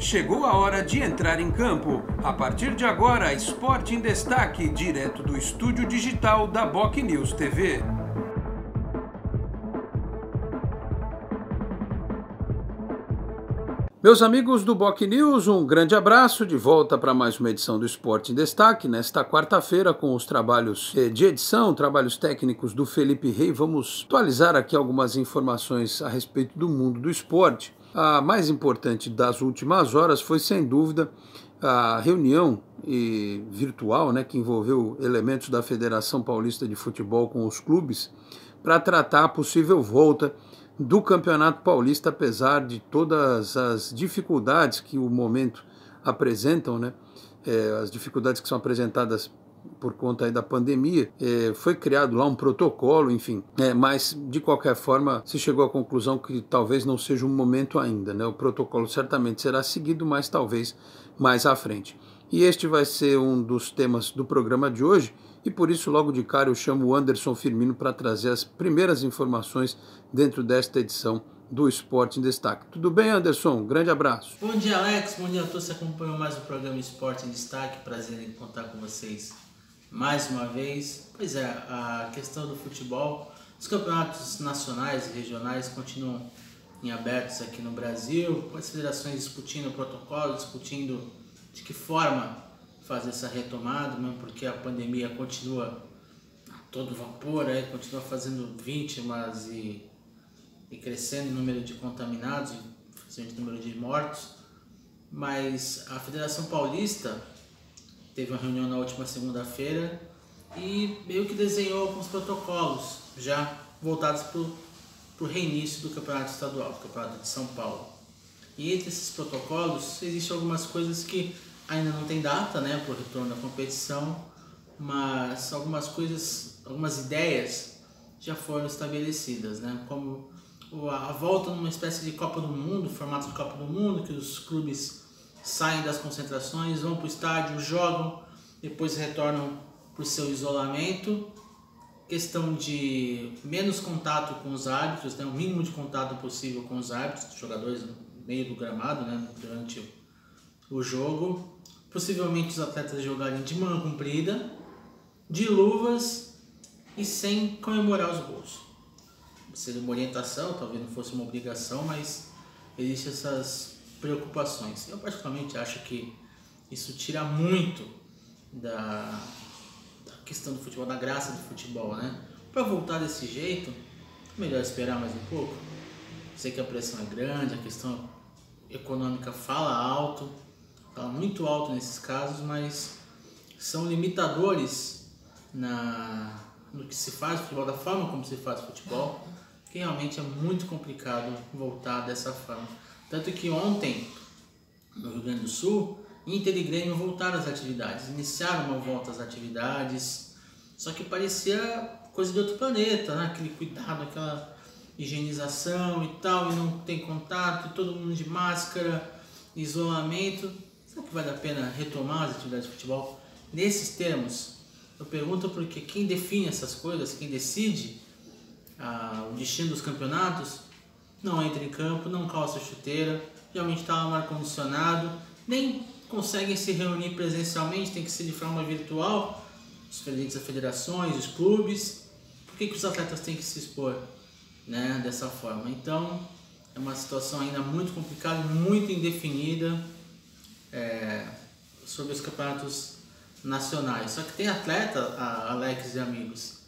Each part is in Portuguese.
Chegou a hora de entrar em campo. A partir de agora, Esporte em Destaque, direto do estúdio digital da Boc News TV. Meus amigos do Boc News, um grande abraço de volta para mais uma edição do Esporte em Destaque. Nesta quarta-feira, com os trabalhos eh, de edição, trabalhos técnicos do Felipe Rei, vamos atualizar aqui algumas informações a respeito do mundo do esporte. A mais importante das últimas horas foi, sem dúvida, a reunião virtual né, que envolveu elementos da Federação Paulista de Futebol com os clubes para tratar a possível volta do Campeonato Paulista, apesar de todas as dificuldades que o momento apresentam, né, é, as dificuldades que são apresentadas por conta da pandemia, é, foi criado lá um protocolo, enfim, é, mas de qualquer forma se chegou à conclusão que talvez não seja um momento ainda, né? O protocolo certamente será seguido, mas talvez mais à frente. E este vai ser um dos temas do programa de hoje, e por isso logo de cara eu chamo o Anderson Firmino para trazer as primeiras informações dentro desta edição do Esporte em Destaque. Tudo bem, Anderson? Grande abraço. Bom dia, Alex. Bom dia a todos que acompanham mais o programa Esporte em Destaque. Prazer em contar com vocês mais uma vez. Pois é, a questão do futebol, os campeonatos nacionais e regionais continuam em abertos aqui no Brasil, com as federações discutindo o protocolo, discutindo de que forma fazer essa retomada, mesmo porque a pandemia continua a todo vapor, aí, continua fazendo vítimas e, e crescendo em número de contaminados, em número de mortos. Mas a Federação Paulista teve uma reunião na última segunda-feira e meio que desenhou alguns protocolos já voltados para o reinício do campeonato estadual, do campeonato de São Paulo. E entre esses protocolos existem algumas coisas que ainda não tem data né, para o retorno da competição, mas algumas coisas, algumas ideias já foram estabelecidas, né, como a volta numa espécie de Copa do Mundo, formato de Copa do Mundo, que os clubes saem das concentrações, vão para o estádio, jogam, depois retornam para o seu isolamento. Questão de menos contato com os árbitros, né? o mínimo de contato possível com os árbitros, jogadores no meio do gramado né? durante o jogo. Possivelmente os atletas jogarem de mão comprida, de luvas e sem comemorar os gols. Seria uma orientação, talvez não fosse uma obrigação, mas existem essas preocupações. Eu particularmente acho que isso tira muito da, da questão do futebol, da graça do futebol, né? Para voltar desse jeito, melhor esperar mais um pouco. Sei que a pressão é grande, a questão econômica fala alto, fala muito alto nesses casos, mas são limitadores na, no que se faz futebol, da forma como se faz futebol, que realmente é muito complicado voltar dessa forma. Tanto que ontem, no Rio Grande do Sul, Inter e Grêmio voltaram às atividades, iniciaram uma volta às atividades, só que parecia coisa de outro planeta, né? aquele cuidado, aquela higienização e tal, e não tem contato, todo mundo de máscara, isolamento. Será que vale a pena retomar as atividades de futebol nesses termos? Eu pergunto porque quem define essas coisas, quem decide ah, o destino dos campeonatos, não entra em campo, não calça chuteira, geralmente está no ar-condicionado, nem conseguem se reunir presencialmente, tem que ser de forma virtual, os presidentes das federações, os clubes. Por que, que os atletas têm que se expor né, dessa forma? Então, é uma situação ainda muito complicada, muito indefinida é, sobre os campeonatos nacionais. Só que tem atleta, Alex e amigos,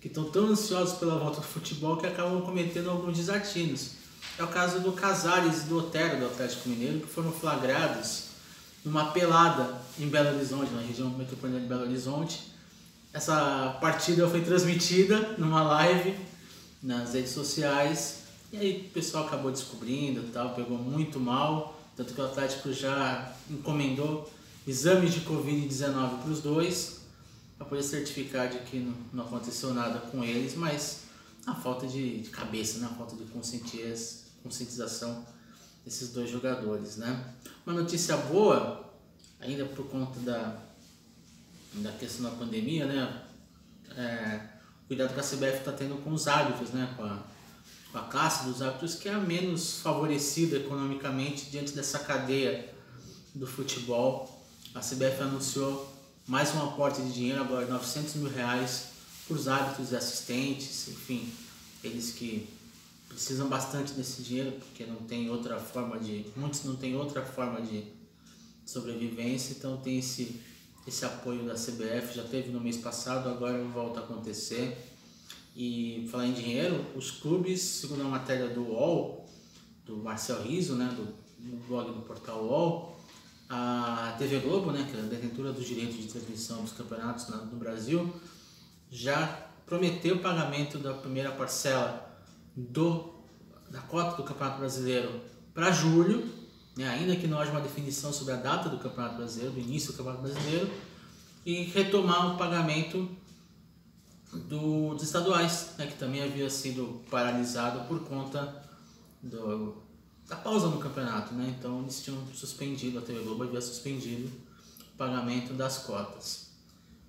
que estão tão ansiosos pela volta do futebol que acabam cometendo alguns desatinos. É o caso do Casares e do Otero do Atlético Mineiro, que foram flagrados numa pelada em Belo Horizonte, na região metropolitana de Belo Horizonte. Essa partida foi transmitida numa live nas redes sociais. E aí o pessoal acabou descobrindo tal, pegou muito mal, tanto que o Atlético já encomendou exames de Covid-19 para os dois, para poder certificar de que não, não aconteceu nada com eles, mas a falta de, de cabeça, né? a falta de conscientização desses dois jogadores. Né? Uma notícia boa, ainda por conta da, da questão da pandemia, né? É, cuidado que a CBF está tendo com os árbitros, né? com, a, com a classe dos árbitros, que é a menos favorecida economicamente diante dessa cadeia do futebol. A CBF anunciou mais um aporte de dinheiro, agora 900 mil reais, para os árbitros e assistentes, enfim, eles que precisam bastante desse dinheiro, porque não tem outra forma de. Muitos não têm outra forma de sobrevivência, então tem esse, esse apoio da CBF, já teve no mês passado, agora volta a acontecer. E falar em dinheiro, os clubes, segundo a matéria do UOL, do Marcel Riso, né, do, do blog do portal UOL, a TV Globo, né, que é a detentora dos direitos de transmissão dos campeonatos no Brasil, já prometeu o pagamento da primeira parcela do, da cota do Campeonato Brasileiro para julho, né, ainda que não haja uma definição sobre a data do Campeonato Brasileiro, do início do Campeonato Brasileiro, e retomar o pagamento do, dos estaduais, né, que também havia sido paralisado por conta do, da pausa no campeonato. Né? Então eles tinham suspendido, a TV Globo havia suspendido o pagamento das cotas.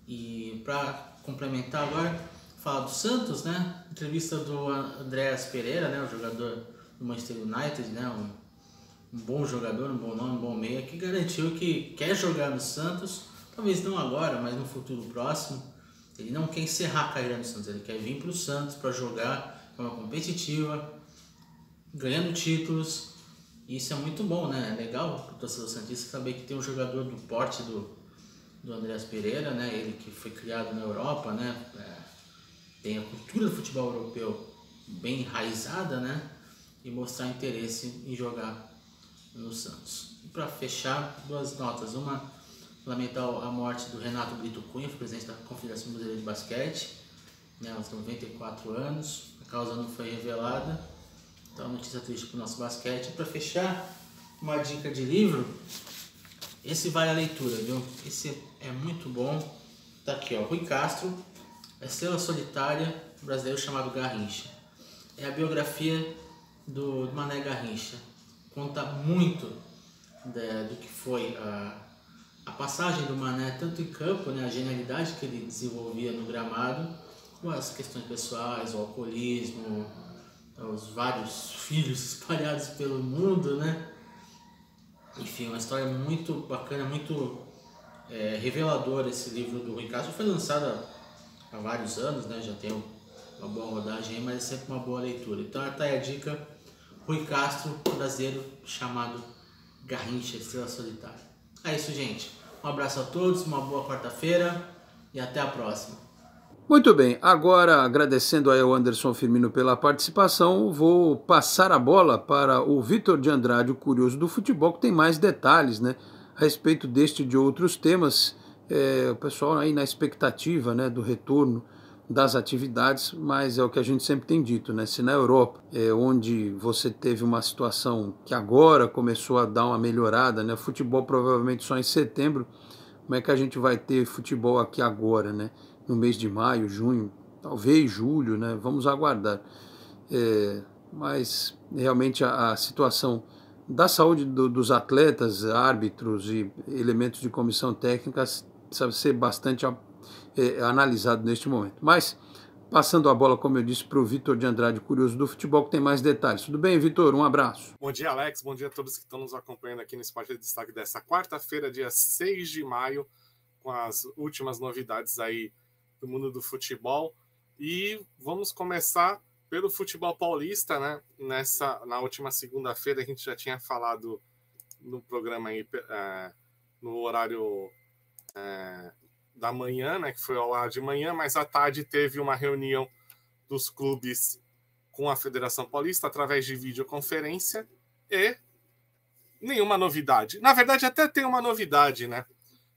E para complementar agora, falar do Santos, né? Entrevista do Andréas Pereira, né? O jogador do Manchester United, né? Um, um bom jogador, um bom nome, um bom meia, que garantiu que quer jogar no Santos, talvez não agora, mas no futuro próximo ele não quer encerrar a carreira no Santos, ele quer vir para o Santos para jogar de forma competitiva, ganhando títulos. E isso é muito bom, né? É legal para o torcedor Santista saber que tem um jogador do porte do, do Andreas Pereira, né? Ele que foi criado na Europa, né? É, tem a cultura do futebol europeu bem enraizada, né? E mostrar interesse em jogar no Santos. E para fechar, duas notas. Uma lamentar a morte do Renato Brito Cunha, presidente da Confederação Brasileira de Basquete, né, aos 94 anos. A causa não foi revelada. Então, notícia triste para o nosso basquete. Para fechar, uma dica de livro. Esse vale a leitura, viu? Esse é muito bom. Tá aqui, ó. Rui Castro, Estrela Solitária, brasileiro chamado Garrincha. É a biografia do Mané Garrincha. Conta muito de, do que foi a a passagem do Mané tanto em campo, né, a genialidade que ele desenvolvia no gramado, com as questões pessoais, o alcoolismo, os vários filhos espalhados pelo mundo, né? Enfim, uma história muito bacana, muito é, reveladora esse livro do Rui Castro. Foi lançado há, vários anos, né? Já tem uma boa rodagem aí, mas é sempre uma boa leitura. Então, tá aí a dica, Rui Castro, brasileiro chamado Garrincha, Estrela Solitária. É isso, gente. Um abraço a todos, uma boa quarta-feira e até a próxima. Muito bem, agora agradecendo ao Anderson Firmino pela participação, vou passar a bola para o Vitor de Andrade, o curioso do futebol, que tem mais detalhes né, a respeito deste e de outros temas. É, o pessoal aí na expectativa né, do retorno das atividades, mas é o que a gente sempre tem dito, né? Se na Europa, é, onde você teve uma situação que agora começou a dar uma melhorada, né? Futebol provavelmente só em setembro, como é que a gente vai ter futebol aqui agora, né? No mês de maio, junho, talvez julho, né? Vamos aguardar. É, mas realmente a, a situação da saúde do, dos atletas, árbitros e elementos de comissão técnica precisa ser bastante é, analisado neste momento. Mas, passando a bola, como eu disse, para o Vitor de Andrade, curioso do futebol, que tem mais detalhes. Tudo bem, Vitor? Um abraço. Bom dia, Alex. Bom dia a todos que estão nos acompanhando aqui no Esporte de Destaque dessa quarta-feira, dia 6 de maio, com as últimas novidades aí do mundo do futebol. E vamos começar pelo futebol paulista, né? Nessa, na última segunda-feira a gente já tinha falado no programa aí, é, no horário é, da manhã, né, que foi ao ar de manhã, mas à tarde teve uma reunião dos clubes com a Federação Paulista através de videoconferência e nenhuma novidade. Na verdade, até tem uma novidade, né?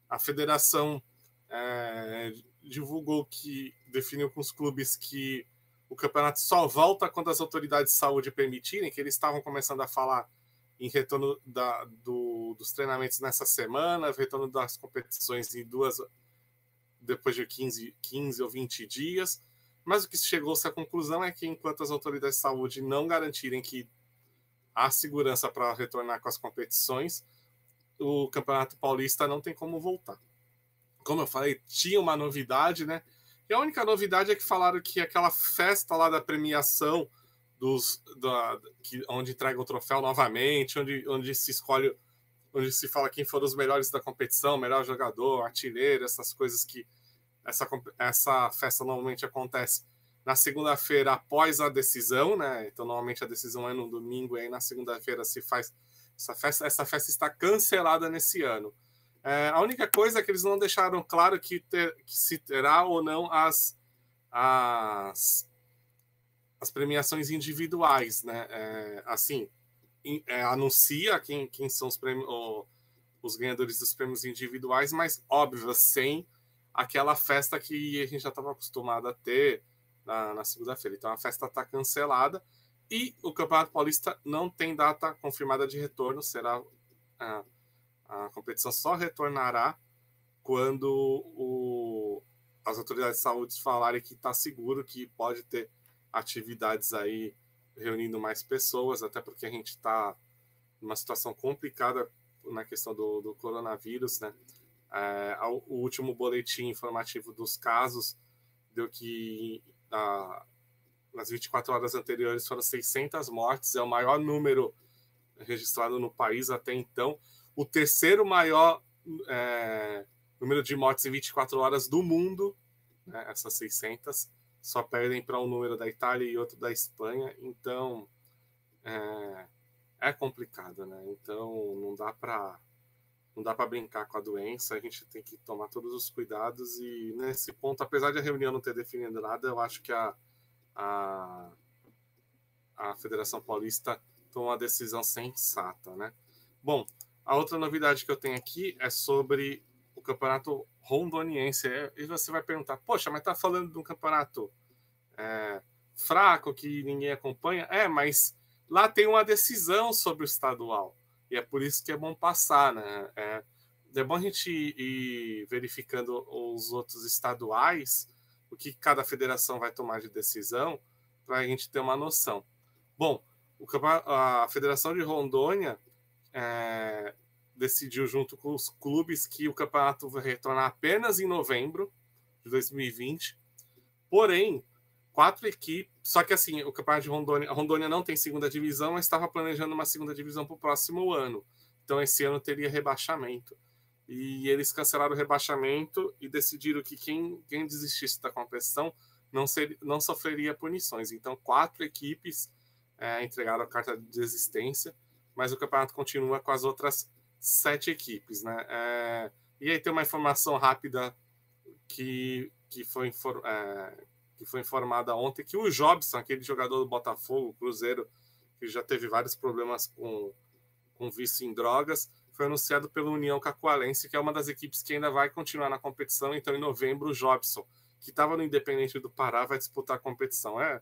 A federação é, divulgou que definiu com os clubes que o campeonato só volta quando as autoridades de saúde permitirem, que eles estavam começando a falar em retorno da, do, dos treinamentos nessa semana, retorno das competições em duas depois de 15, 15 ou 20 dias. Mas o que chegou-se à conclusão é que enquanto as autoridades de saúde não garantirem que há segurança para retornar com as competições, o Campeonato Paulista não tem como voltar. Como eu falei, tinha uma novidade, né? E a única novidade é que falaram que aquela festa lá da premiação dos da, que, onde entrega o troféu novamente, onde, onde se escolhe onde se fala quem foram os melhores da competição, melhor jogador, artilheiro, essas coisas que essa, essa festa normalmente acontece na segunda-feira após a decisão, né? Então normalmente a decisão é no domingo e aí na segunda-feira se faz essa festa. Essa festa está cancelada nesse ano. É, a única coisa é que eles não deixaram claro que, ter, que se terá ou não as, as, as premiações individuais, né? É, assim, é, anuncia quem, quem são os, prêmios, os ganhadores dos prêmios individuais, mas óbvio, sem aquela festa que a gente já estava acostumado a ter na, na segunda-feira. Então a festa está cancelada e o Campeonato Paulista não tem data confirmada de retorno, será a, a competição só retornará quando o, as autoridades de saúde falarem que está seguro que pode ter atividades aí reunindo mais pessoas, até porque a gente está numa situação complicada na questão do, do coronavírus, né? É, o último boletim informativo dos casos deu que a, nas 24 horas anteriores foram 600 mortes, é o maior número registrado no país até então. O terceiro maior é, número de mortes em 24 horas do mundo, né, essas 600 só perdem para um número da Itália e outro da Espanha, então é, é complicado, né? Então não dá para não dá para brincar com a doença, a gente tem que tomar todos os cuidados e nesse ponto, apesar de a reunião não ter definido nada, eu acho que a, a, a Federação Paulista tomou uma decisão sensata, né? Bom, a outra novidade que eu tenho aqui é sobre o campeonato rondoniense. É, e você vai perguntar, poxa, mas tá falando de um campeonato é, fraco que ninguém acompanha? É, mas lá tem uma decisão sobre o estadual. E é por isso que é bom passar, né? É, é bom a gente ir, verificando os outros estaduais, o que cada federação vai tomar de decisão, para a gente ter uma noção. Bom, a Federação de Rondônia é, decidiu junto com os clubes que o campeonato vai retornar apenas em novembro de 2020. Porém, quatro equipes. Só que assim, o campeonato de Rondônia, Rondônia não tem segunda divisão, mas estava planejando uma segunda divisão para o próximo ano. Então esse ano teria rebaixamento. E eles cancelaram o rebaixamento e decidiram que quem, quem desistisse da competição não, não sofreria punições. Então, quatro equipes é, entregaram a carta de desistência, mas o campeonato continua com as outras sete equipes, né? É, e aí tem uma informação rápida que, que, foi, é, que foi informada ontem que o Jobson, aquele jogador do Botafogo, Cruzeiro, que já teve vários problemas com, com vício em drogas, foi anunciado pela União Cacoalense, que é uma das equipes que ainda vai continuar na competição. Então, em novembro, o Jobson, que estava no Independente do Pará, vai disputar a competição. É,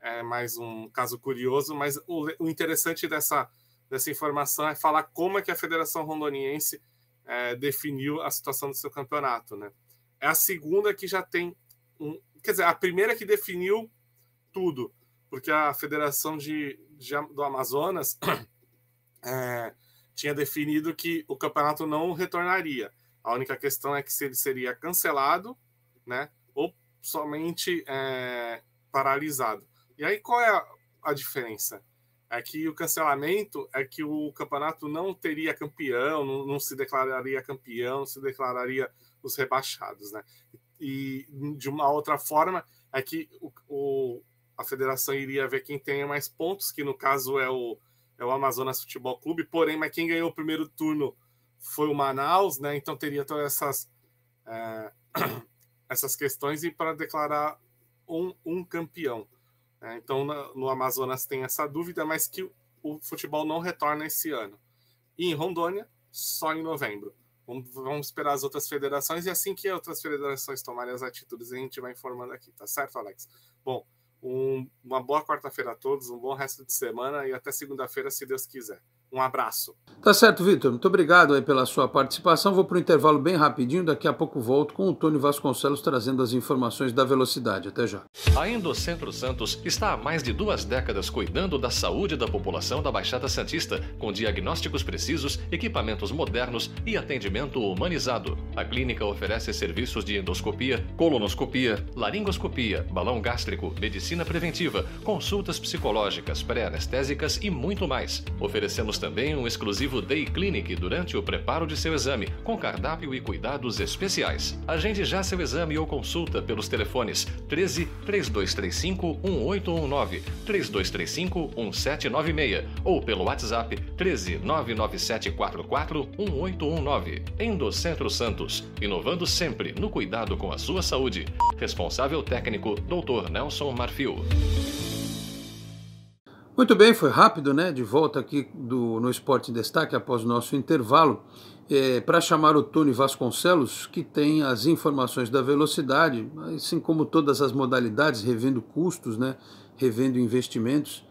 é mais um caso curioso, mas o, o interessante dessa dessa informação é falar como é que a Federação Rondoniense é, definiu a situação do seu campeonato, né? É a segunda que já tem um, quer dizer, a primeira que definiu tudo, porque a Federação de, de do Amazonas é, tinha definido que o campeonato não retornaria. A única questão é que se ele seria cancelado, né? Ou somente é, paralisado. E aí qual é a, a diferença? É que o cancelamento é que o campeonato não teria campeão, não, não, se declararia campeão, se declararia os rebaixados, né? E de uma outra forma é que o, o, a federação iria ver quem tem mais pontos, que no caso é o, é o Amazonas Futebol Clube, porém, mas quem ganhou o primeiro turno foi o Manaus, né? Então teria todas essas, é, essas questões e para declarar um, um campeão. É, então, no Amazonas tem essa dúvida, mas que o futebol não retorna esse ano. E em Rondônia, só em novembro. Vamos, vamos esperar as outras federações e assim que outras federações tomarem as atitudes, a gente vai informando aqui, tá certo, Alex? Bom, um, uma boa quarta-feira a todos, um bom resto de semana e até segunda-feira, se Deus quiser. Um abraço. Tá certo, Vitor. Muito obrigado aí pela sua participação. Vou para o intervalo bem rapidinho. Daqui a pouco volto com o Tony Vasconcelos trazendo as informações da velocidade. Até já. A Endocentro Santos está há mais de duas décadas cuidando da saúde da população da Baixada Santista, com diagnósticos precisos, equipamentos modernos e atendimento humanizado. A clínica oferece serviços de endoscopia, colonoscopia, laringoscopia, balão gástrico, medicina preventiva, consultas psicológicas, pré-anestésicas e muito mais. Oferecemos Também um exclusivo Day Clinic durante o preparo de seu exame, com cardápio e cuidados especiais. Agende já seu exame ou consulta pelos telefones 13 3235 1819, 3235 1796 ou pelo WhatsApp 13 99744 1819. Endocentro Santos, inovando sempre no cuidado com a sua saúde. Responsável técnico Dr. Nelson Marfil. Muito bem, foi rápido, né? De volta aqui do, no Esporte em Destaque após o nosso intervalo. É, para chamar o Tony Vasconcelos, que tem as informações da velocidade, assim como todas as modalidades, revendo custos, né? revendo investimentos.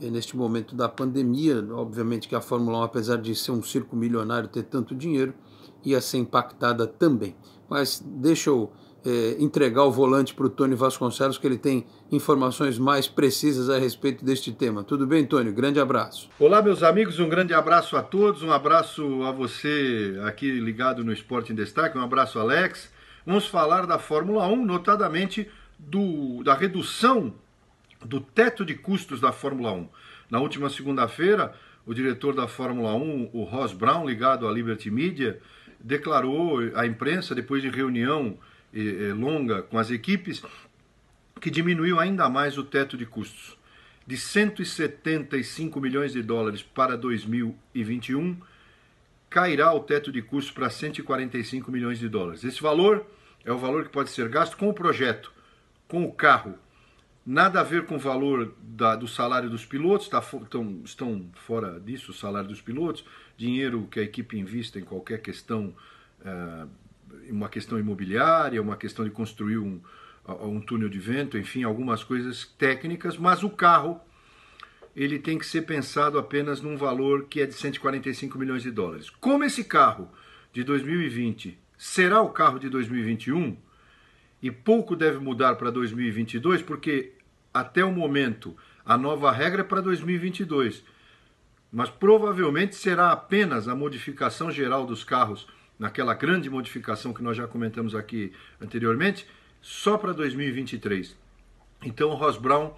E neste momento da pandemia, obviamente que a Fórmula 1, apesar de ser um circo milionário, ter tanto dinheiro, ia ser impactada também. Mas deixa eu é, entregar o volante para o Tony Vasconcelos, que ele tem informações mais precisas a respeito deste tema. Tudo bem, Tony? Grande abraço. Olá, meus amigos, um grande abraço a todos, um abraço a você aqui ligado no Esporte em Destaque, um abraço, Alex. Vamos falar da Fórmula 1, notadamente do, da redução do teto de custos da Fórmula 1. Na última segunda-feira, o diretor da Fórmula 1, o Ross Brown, ligado à Liberty Media, declarou à imprensa, depois de reunião longa com as equipes, que diminuiu ainda mais o teto de custos. De 175 milhões de dólares para 2021, cairá o teto de custos para 145 milhões de dólares. Esse valor é o valor que pode ser gasto com o projeto, com o carro. Nada a ver com o valor da, do salário dos pilotos, tá, tão, estão fora disso o salário dos pilotos, dinheiro que a equipe invista em qualquer questão uh, uma questão imobiliária, uma questão de construir um, um túnel de vento, enfim, algumas coisas técnicas, mas o carro ele tem que ser pensado apenas num valor que é de 145 milhões de dólares. Como esse carro de 2020 será o carro de 2021 e pouco deve mudar para 2022, porque até o momento a nova regra é para 2022, mas provavelmente será apenas a modificação geral dos carros naquela grande modificação que nós já comentamos aqui anteriormente, só para 2023. Então o Ross Brown,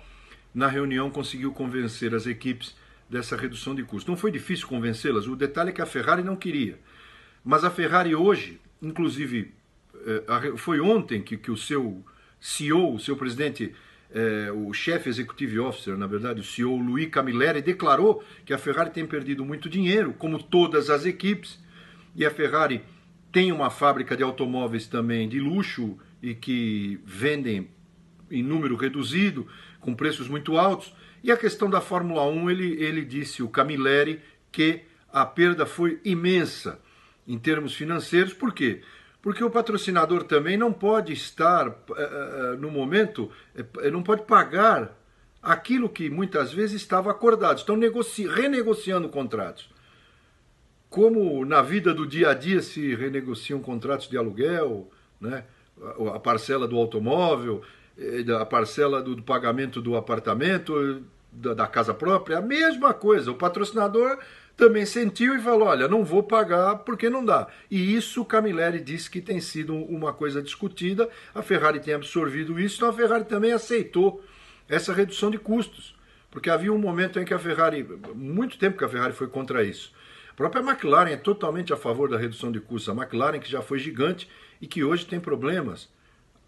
na reunião, conseguiu convencer as equipes dessa redução de custo. Não foi difícil convencê-las, o detalhe é que a Ferrari não queria. Mas a Ferrari hoje, inclusive, eh, foi ontem que, que o seu CEO, o seu presidente, eh, o chefe executive officer, na verdade, o CEO Louis Camilleri, declarou que a Ferrari tem perdido muito dinheiro, como todas as equipes, e a Ferrari tem uma fábrica de automóveis também de luxo e que vendem em número reduzido, com preços muito altos. E a questão da Fórmula 1, ele, ele disse, o Camilleri, que a perda foi imensa em termos financeiros. Por quê? Porque o patrocinador também não pode estar, uh, no momento, uh, não pode pagar aquilo que muitas vezes estava acordado. Estão renegociando contratos como na vida do dia a dia se renegociam contratos de aluguel, né? a parcela do automóvel, eh, a parcela do, pagamento do apartamento, da, casa própria, a mesma coisa. O patrocinador também sentiu e falou: olha, não vou pagar porque não dá. E isso o Camilleri disse que tem sido uma coisa discutida, a Ferrari tem absorvido isso, então a Ferrari também aceitou essa redução de custos. Porque havia um momento em que a Ferrari, muito tempo que a Ferrari foi contra isso própria McLaren é totalmente a favor da redução de custos. A McLaren, que já foi gigante e que hoje tem problemas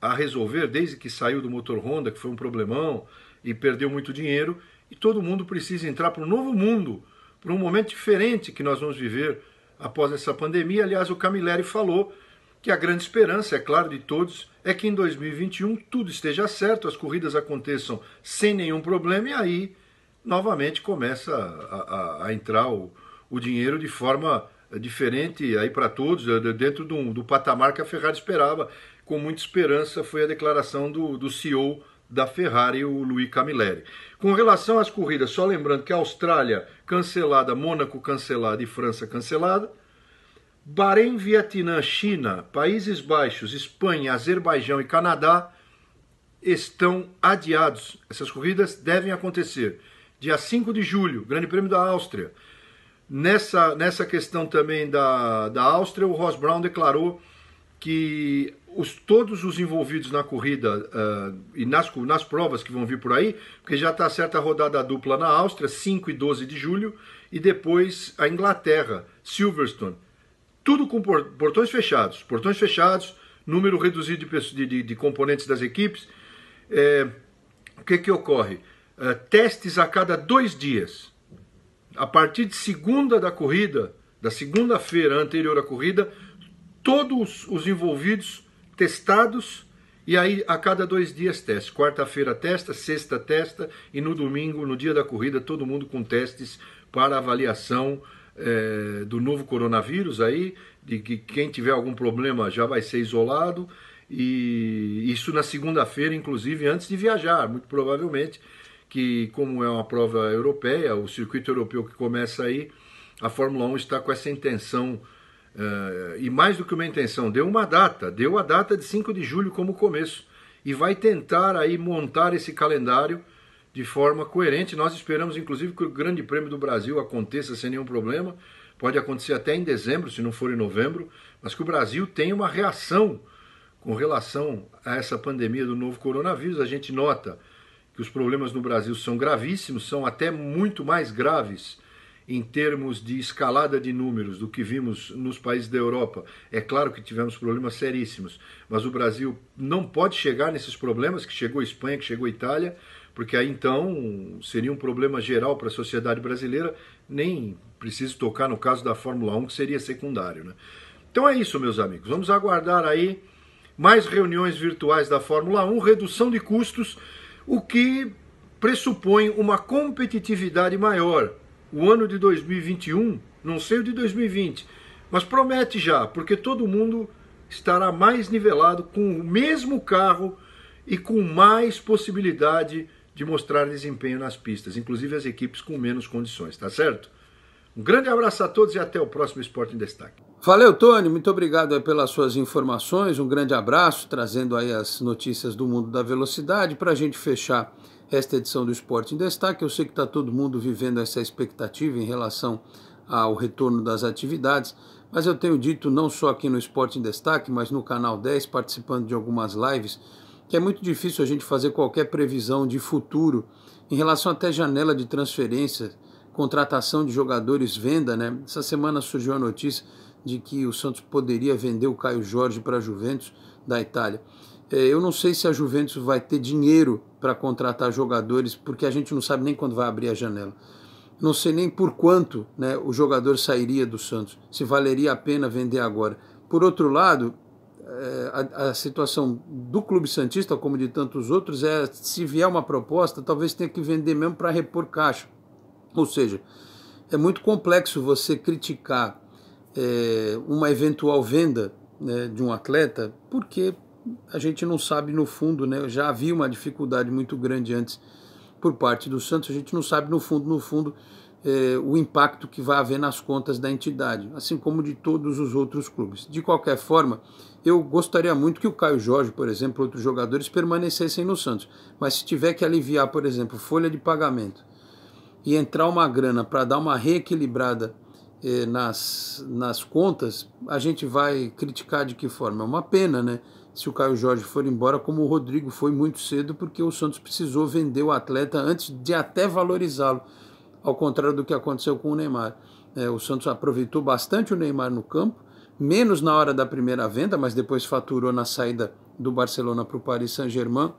a resolver, desde que saiu do motor Honda, que foi um problemão e perdeu muito dinheiro. E todo mundo precisa entrar para um novo mundo, para um momento diferente que nós vamos viver após essa pandemia. Aliás, o Camilleri falou que a grande esperança, é claro, de todos é que em 2021 tudo esteja certo, as corridas aconteçam sem nenhum problema e aí novamente começa a, a, a entrar o, o dinheiro de forma diferente aí para todos, eh, dentro do, do, patamar que a Ferrari esperava. Com muita esperança foi a declaração do, do CEO da Ferrari, o Louis Camilleri. Com relação às corridas, só lembrando que a Austrália cancelada, Mônaco cancelada e França cancelada. Bahrein, Vietnã, China, Países Baixos, Espanha, Azerbaijão e Canadá estão adiados. Essas corridas devem acontecer. Dia 5 de julho, Grande Prêmio da Áustria. Nessa, nessa questão também da, da Áustria, o Ross Brown declarou que os, todos os envolvidos na corrida uh, e nas, nas provas que vão vir por aí, porque já está certa a rodada dupla na Áustria, 5 e 12 de julho, e depois a Inglaterra, Silverstone. Tudo com portões fechados. Portões fechados, número reduzido de, de, de componentes das equipes. É, o que, que ocorre? Uh, testes a cada dois dias. A partir de segunda da corrida, da segunda-feira anterior à corrida, todos os envolvidos testados e aí a cada dois dias teste. Quarta-feira testa, sexta testa e no domingo, no dia da corrida, todo mundo com testes para avaliação é, do novo coronavírus aí, de que quem tiver algum problema já vai ser isolado e isso na segunda-feira, inclusive antes de viajar, muito provavelmente que como é uma prova europeia, o circuito europeu que começa aí, a Fórmula 1 está com essa intenção Uh, e mais do que uma intenção, deu uma data, deu a data de 5 de julho como começo. E vai tentar aí montar esse calendário de forma coerente. Nós esperamos, inclusive, que o Grande Prêmio do Brasil aconteça sem nenhum problema. Pode acontecer até em dezembro, se não for em novembro, mas que o Brasil tenha uma reação com relação a essa pandemia do novo coronavírus. A gente nota que os problemas no Brasil são gravíssimos, são até muito mais graves em termos de escalada de números do que vimos nos países da Europa, é claro que tivemos problemas seríssimos, mas o Brasil não pode chegar nesses problemas que chegou a Espanha, que chegou a Itália, porque aí então seria um problema geral para a sociedade brasileira, nem preciso tocar no caso da Fórmula 1, que seria secundário. Né? Então é isso, meus amigos. Vamos aguardar aí mais reuniões virtuais da Fórmula 1, redução de custos, o que pressupõe uma competitividade maior o ano de 2021, não sei o de 2020, mas promete já, porque todo mundo estará mais nivelado com o mesmo carro e com mais possibilidade de mostrar desempenho nas pistas, inclusive as equipes com menos condições, tá certo? Um grande abraço a todos e até o próximo Esporte em Destaque. Valeu, Tony, muito obrigado pelas suas informações, um grande abraço, trazendo aí as notícias do mundo da velocidade para a gente fechar esta edição do Esporte em Destaque. Eu sei que está todo mundo vivendo essa expectativa em relação ao retorno das atividades, mas eu tenho dito não só aqui no Esporte em Destaque, mas no canal 10, participando de algumas lives, que é muito difícil a gente fazer qualquer previsão de futuro em relação até janela de transferência, contratação de jogadores, venda, né? Essa semana surgiu a notícia de que o Santos poderia vender o Caio Jorge para a Juventus da Itália. É, eu não sei se a Juventus vai ter dinheiro para contratar jogadores, porque a gente não sabe nem quando vai abrir a janela. Não sei nem por quanto né, o jogador sairia do Santos, se valeria a pena vender agora. Por outro lado, é, a, a, situação do Clube Santista, como de tantos outros, é se vier uma proposta, talvez tenha que vender mesmo para repor caixa. Ou seja, é muito complexo você criticar é, uma eventual venda né, de um atleta, porque a gente não sabe no fundo, né? Já havia uma dificuldade muito grande antes por parte do Santos, a gente não sabe no fundo, no fundo, é, o impacto que vai haver nas contas da entidade, assim como de todos os outros clubes. De qualquer forma, eu gostaria muito que o Caio Jorge, por exemplo, outros jogadores permanecessem no Santos, mas se tiver que aliviar, por exemplo, folha de pagamento e entrar uma grana para dar uma reequilibrada eh, nas, nas contas, a gente vai criticar de que forma? É uma pena, né? se o Caio Jorge for embora, como o Rodrigo foi muito cedo, porque o Santos precisou vender o atleta antes de até valorizá-lo, ao contrário do que aconteceu com o Neymar. É, o Santos aproveitou bastante o Neymar no campo, menos na hora da primeira venda, mas depois faturou na saída do Barcelona para o Paris Saint-Germain.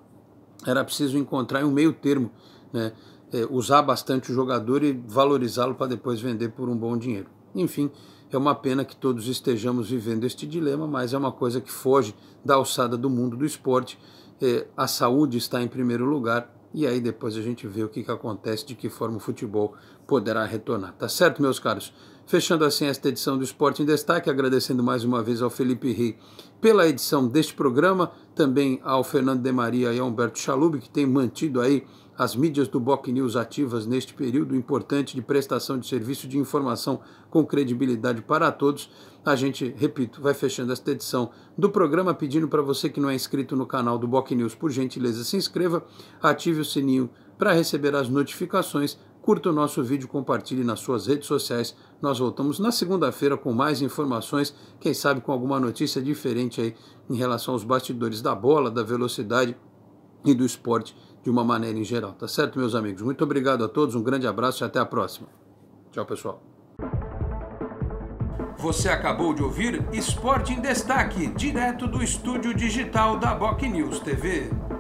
Era preciso encontrar um meio termo, né? É, usar bastante o jogador e valorizá-lo para depois vender por um bom dinheiro. Enfim, é uma pena que todos estejamos vivendo este dilema, mas é uma coisa que foge da alçada do mundo do esporte. É, a saúde está em primeiro lugar e aí depois a gente vê o que, que acontece, de que forma o futebol poderá retornar. Tá certo, meus caros? Fechando assim esta edição do Esporte em Destaque, agradecendo mais uma vez ao Felipe Rei pela edição deste programa, também ao Fernando de Maria e ao Humberto Chalub, que tem mantido aí as mídias do Boc News ativas neste período importante de prestação de serviço de informação com credibilidade para todos. A gente, repito, vai fechando esta edição do programa pedindo para você que não é inscrito no canal do Boc News, por gentileza, se inscreva, ative o sininho para receber as notificações curta o nosso vídeo, compartilhe nas suas redes sociais. Nós voltamos na segunda-feira com mais informações, quem sabe com alguma notícia diferente aí em relação aos bastidores da bola, da velocidade e do esporte de uma maneira em geral. Tá certo, meus amigos? Muito obrigado a todos, um grande abraço e até a próxima. Tchau, pessoal. Você acabou de ouvir Esporte em Destaque, direto do estúdio digital da Boc News TV.